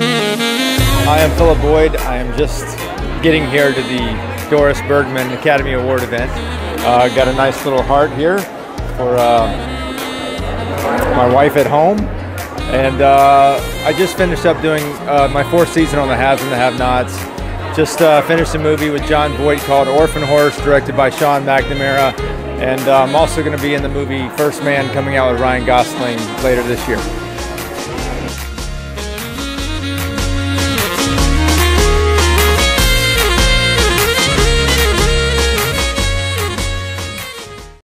Hi, I am Philip Boyd. I am just getting here to the Doris Bergman Academy Award event. Uh, got a nice little heart here for uh, my wife at home. And uh, I just finished up doing uh, my fourth season on the Haves and the Have-Nots. Just uh, finished a movie with John Boyd called Orphan Horse, directed by Sean McNamara. And uh, I'm also going to be in the movie First Man coming out with Ryan Gosling later this year.